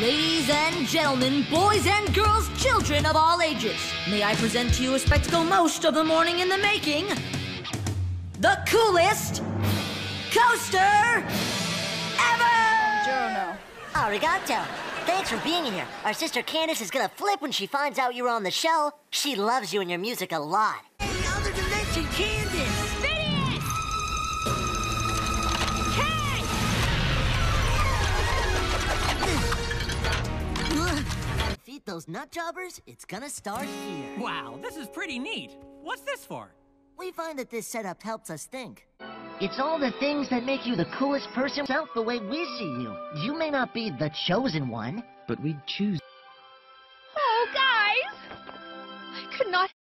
Ladies and gentlemen, boys and girls, children of all ages, may I present to you a spectacle most of the morning in the making? The coolest coaster ever! Buongiorno. Arigato. Thanks for being here. Our sister Candace is gonna flip when she finds out you're on the show. She loves you and your music a lot. Hey, other dimension, Candace! Those nut jobbers, it's gonna start here. Wow, this is pretty neat. What's this for? We find that this setup helps us think. It's all the things that make you the coolest person out the way we see you. You may not be the chosen one, but we choose